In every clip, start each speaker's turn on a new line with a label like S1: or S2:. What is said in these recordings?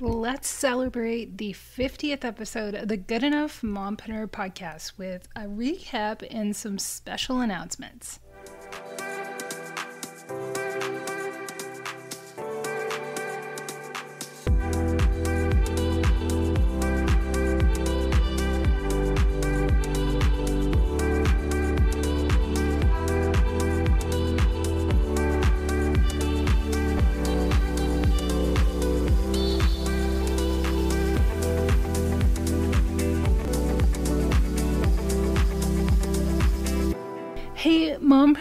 S1: let's celebrate the 50th episode of the Good Enough Mompreneur podcast with a recap and some special announcements.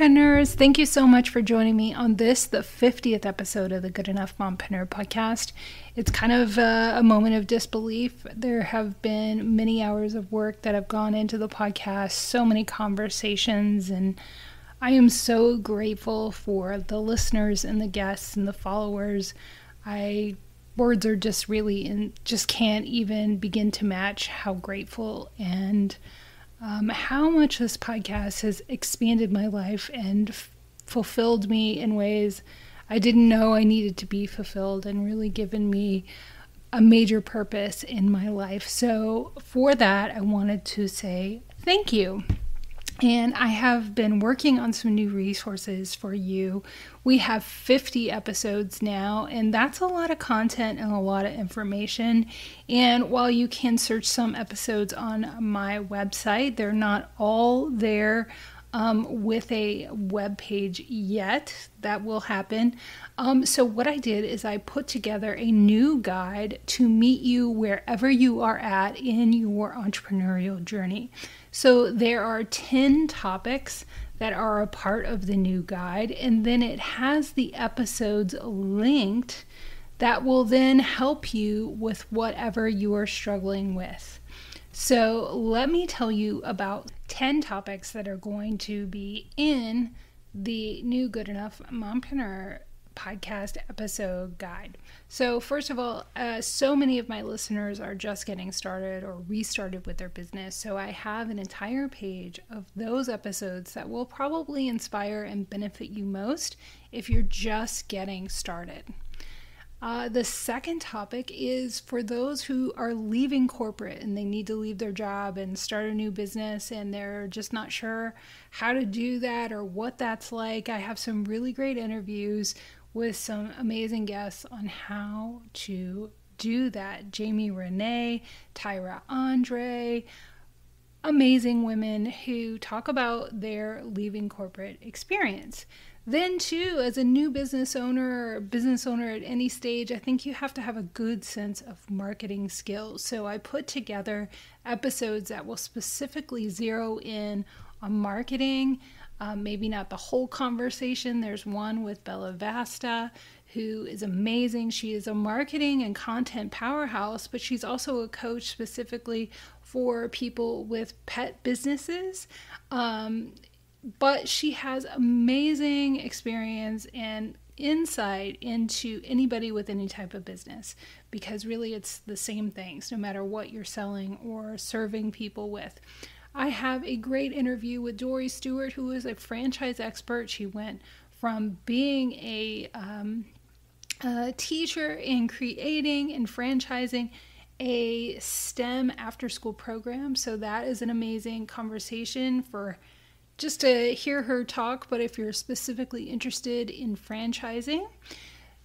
S1: Mompreneurs, thank you so much for joining me on this, the 50th episode of the Good Enough Mompreneur podcast. It's kind of a, a moment of disbelief. There have been many hours of work that have gone into the podcast, so many conversations, and I am so grateful for the listeners and the guests and the followers. I words are just really and just can't even begin to match how grateful and um, how much this podcast has expanded my life and fulfilled me in ways I didn't know I needed to be fulfilled and really given me a major purpose in my life. So, for that, I wanted to say thank you. And I have been working on some new resources for you. We have 50 episodes now, and that's a lot of content and a lot of information. And while you can search some episodes on my website, they're not all there um, with a web page yet. That will happen. Um, so, what I did is I put together a new guide to meet you wherever you are at in your entrepreneurial journey. So, there are 10 topics that are a part of the new guide, and then it has the episodes linked that will then help you with whatever you are struggling with. So, let me tell you about 10 topics that are going to be in the new Good Enough Mompreneur podcast episode guide. So, first of all, uh, so many of my listeners are just getting started or restarted with their business. So, I have an entire page of those episodes that will probably inspire and benefit you most if you're just getting started. Uh, the second topic is for those who are leaving corporate and they need to leave their job and start a new business and they're just not sure how to do that or what that's like. I have some really great interviews with some amazing guests on how to do that. Jamie Renee, Tyra Andre, amazing women who talk about their leaving corporate experience. Then, too, as a new business owner or business owner at any stage, I think you have to have a good sense of marketing skills. So, I put together episodes that will specifically zero in on marketing. Um, maybe not the whole conversation. There's one with Bella Vasta, who is amazing. She is a marketing and content powerhouse, but she's also a coach specifically for people with pet businesses. Um, but she has amazing experience and insight into anybody with any type of business because really it's the same things no matter what you're selling or serving people with. I have a great interview with Dory Stewart, who is a franchise expert. She went from being a, um, a teacher in creating and franchising a STEM after school program. So that is an amazing conversation for just to hear her talk, but if you're specifically interested in franchising.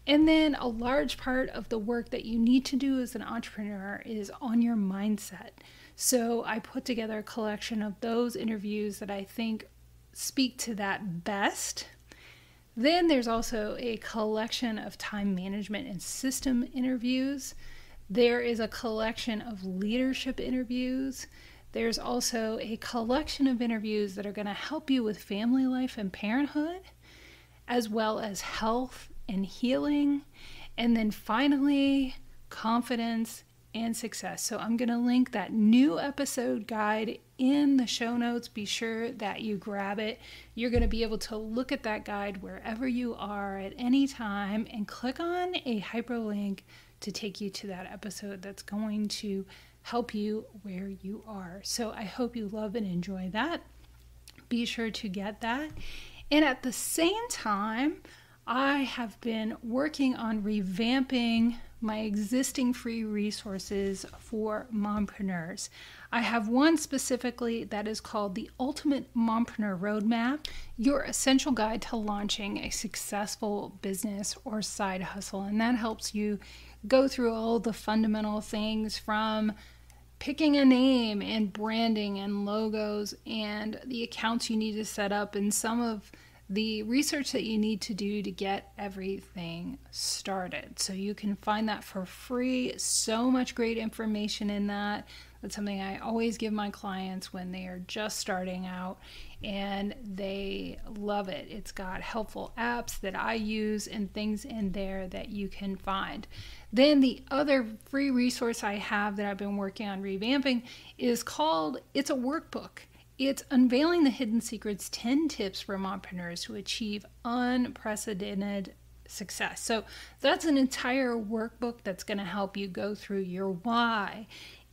S1: And then a large part of the work that you need to do as an entrepreneur is on your mindset. So I put together a collection of those interviews that I think speak to that best. Then there's also a collection of time management and system interviews. There is a collection of leadership interviews. There's also a collection of interviews that are going to help you with family life and parenthood, as well as health and healing. And then finally, confidence and success. So I'm going to link that new episode guide in the show notes. Be sure that you grab it. You're going to be able to look at that guide wherever you are at any time and click on a hyperlink to take you to that episode that's going to help you where you are. So I hope you love and enjoy that. Be sure to get that. And at the same time, I have been working on revamping my existing free resources for mompreneurs. I have one specifically that is called the Ultimate Mompreneur Roadmap, your essential guide to launching a successful business or side hustle. And that helps you go through all the fundamental things from picking a name and branding and logos and the accounts you need to set up and some of the research that you need to do to get everything started. So you can find that for free. So much great information in that. That's something I always give my clients when they are just starting out and they love it. It's got helpful apps that I use and things in there that you can find. Then the other free resource I have that I've been working on revamping is called It's a Workbook. It's Unveiling the Hidden Secrets 10 Tips for entrepreneurs to Achieve Unprecedented Success. So that's an entire workbook that's going to help you go through your why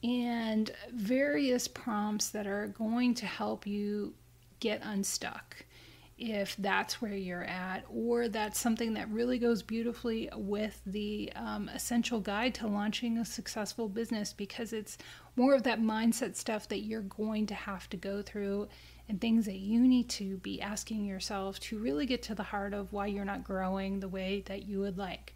S1: and various prompts that are going to help you get unstuck if that's where you're at, or that's something that really goes beautifully with the um, essential guide to launching a successful business because it's more of that mindset stuff that you're going to have to go through and things that you need to be asking yourself to really get to the heart of why you're not growing the way that you would like.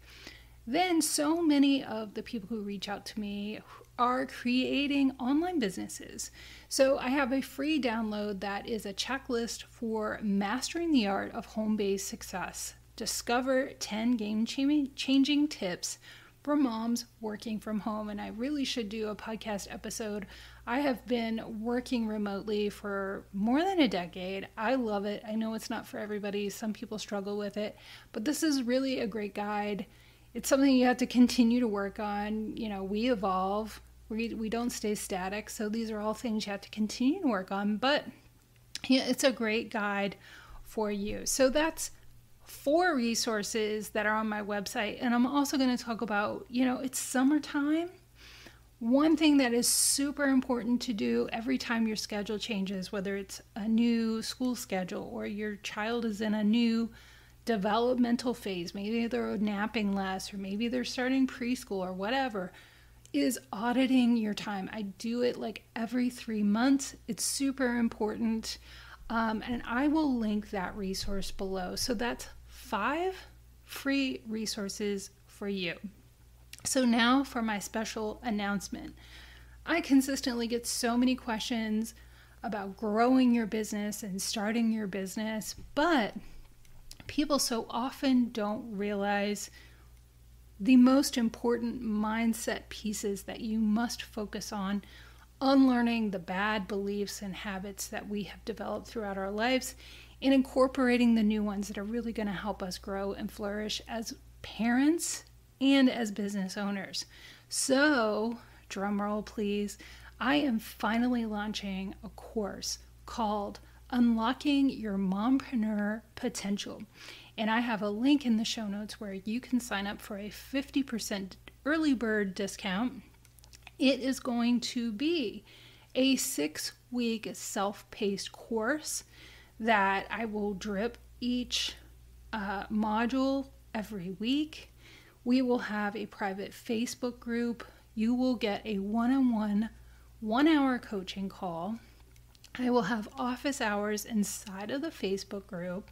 S1: Then, so many of the people who reach out to me are creating online businesses. So, I have a free download that is a checklist for mastering the art of home based success. Discover 10 game changing tips for moms working from home. And I really should do a podcast episode. I have been working remotely for more than a decade. I love it. I know it's not for everybody, some people struggle with it, but this is really a great guide it's something you have to continue to work on. You know, we evolve, we, we don't stay static. So these are all things you have to continue to work on. But it's a great guide for you. So that's four resources that are on my website. And I'm also going to talk about, you know, it's summertime. One thing that is super important to do every time your schedule changes, whether it's a new school schedule or your child is in a new developmental phase, maybe they're napping less, or maybe they're starting preschool or whatever, is auditing your time. I do it like every three months. It's super important. Um, and I will link that resource below. So that's five free resources for you. So now for my special announcement. I consistently get so many questions about growing your business and starting your business, but people so often don't realize the most important mindset pieces that you must focus on unlearning the bad beliefs and habits that we have developed throughout our lives and incorporating the new ones that are really going to help us grow and flourish as parents and as business owners. So, drumroll please, I am finally launching a course called Unlocking Your Mompreneur Potential. And I have a link in the show notes where you can sign up for a 50% early bird discount. It is going to be a six week self paced course that I will drip each uh, module every week. We will have a private Facebook group. You will get a one on one, one hour coaching call I will have office hours inside of the Facebook group,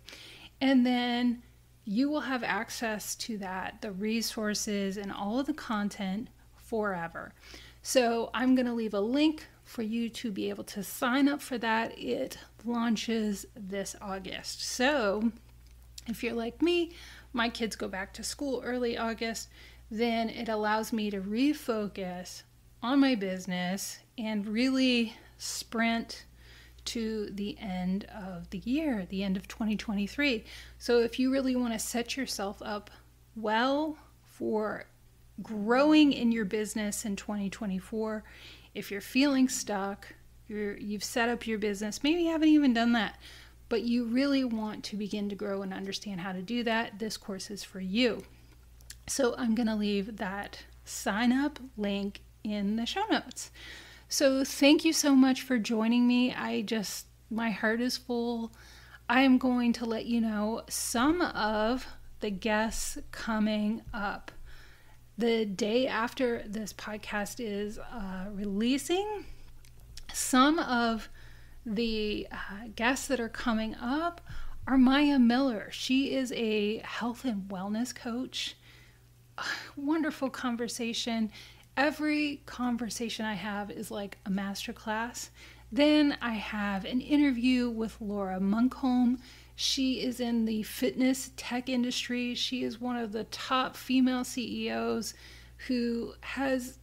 S1: and then you will have access to that, the resources, and all of the content forever. So, I'm going to leave a link for you to be able to sign up for that. It launches this August. So, if you're like me, my kids go back to school early August, then it allows me to refocus on my business and really sprint to the end of the year, the end of 2023. So if you really want to set yourself up well for growing in your business in 2024, if you're feeling stuck, you're, you've set up your business, maybe you haven't even done that, but you really want to begin to grow and understand how to do that, this course is for you. So I'm going to leave that sign up link in the show notes. So thank you so much for joining me. I just, my heart is full. I am going to let you know some of the guests coming up. the day after this podcast is uh, releasing, some of the uh, guests that are coming up are Maya Miller. She is a health and wellness coach. Wonderful conversation. Every conversation I have is like a masterclass. Then I have an interview with Laura Munkholm. She is in the fitness tech industry. She is one of the top female CEOs who has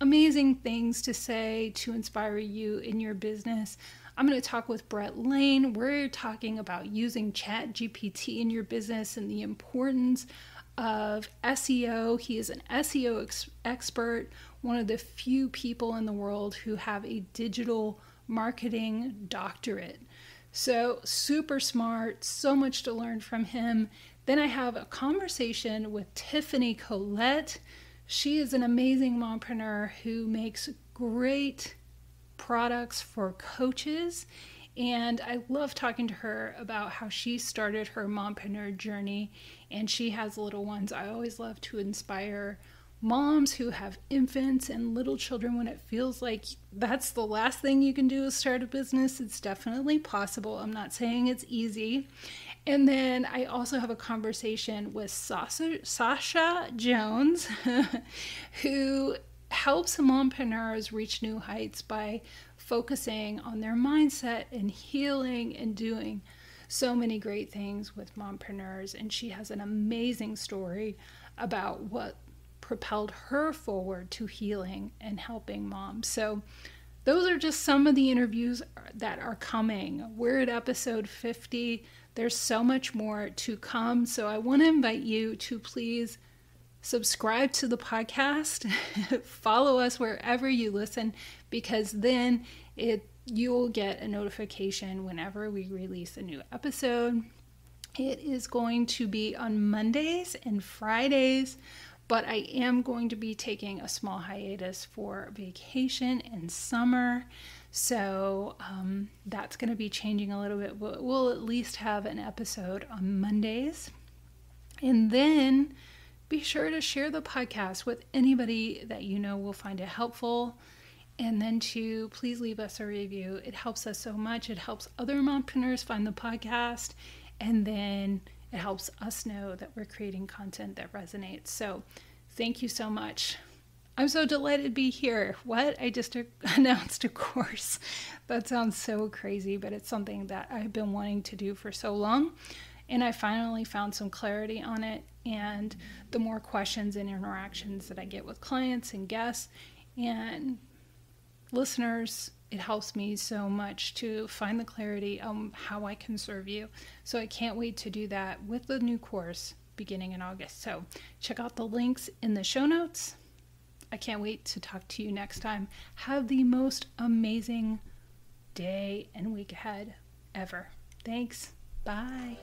S1: amazing things to say to inspire you in your business. I'm going to talk with Brett Lane. We're talking about using Chat GPT in your business and the importance of SEO. He is an SEO ex- expert, one of the few people in the world who have a digital marketing doctorate. So, super smart, so much to learn from him. Then I have a conversation with Tiffany Colette. She is an amazing mompreneur who makes great products for coaches. And I love talking to her about how she started her mompreneur journey. And she has little ones. I always love to inspire moms who have infants and little children when it feels like that's the last thing you can do is start a business. It's definitely possible. I'm not saying it's easy. And then I also have a conversation with Sasha, Sasha Jones, who helps mompreneurs reach new heights by focusing on their mindset and healing and doing so many great things with mompreneurs. And she has an amazing story about what propelled her forward to healing and helping moms. So, those are just some of the interviews that are coming. We're at episode 50. There's so much more to come. So, I want to invite you to please subscribe to the podcast, follow us wherever you listen, because then it you'll get a notification whenever we release a new episode. It is going to be on Mondays and Fridays but I am going to be taking a small hiatus for vacation and summer. So um, that's going to be changing a little bit. We'll, we'll at least have an episode on Mondays. And then be sure to share the podcast with anybody that you know will find it helpful. And then to please leave us a review. It helps us so much. It helps other mompreneurs find the podcast. And then it helps us know that we're creating content that resonates. So, thank you so much. I'm so delighted to be here. What? I just announced a course. That sounds so crazy, but it's something that I've been wanting to do for so long. And I finally found some clarity on it. And the more questions and interactions that I get with clients and guests and listeners, it helps me so much to find the clarity on how I can serve you. So I can't wait to do that with the new course beginning in August. So check out the links in the show notes. I can't wait to talk to you next time. Have the most amazing day and week ahead ever. Thanks. Bye.